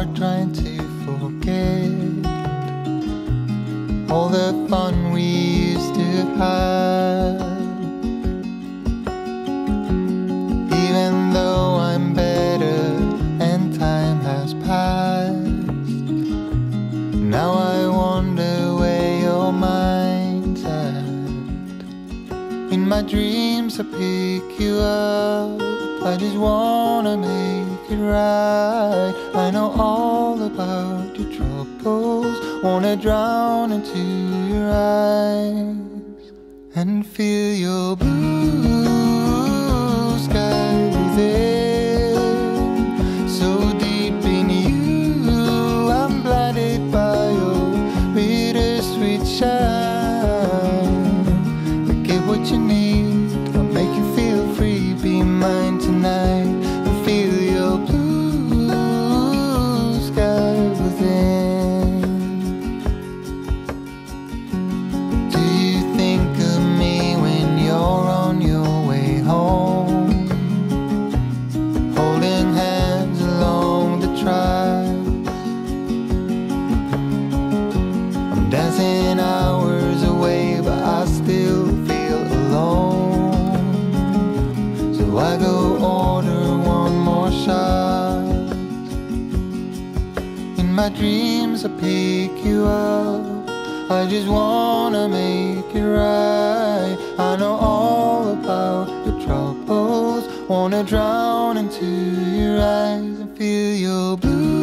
hard trying to forget all the fun we used to have. Even though I'm better and time has passed, now I wonder where your mind's at. In my dreams, I pick you up. I just wanna make it right. I know all about your troubles. Wanna drown into your eyes and feel your blue my dreams, I pick you up. I just wanna make it right. I know all about your troubles. Wanna drown into your eyes and feel your blue.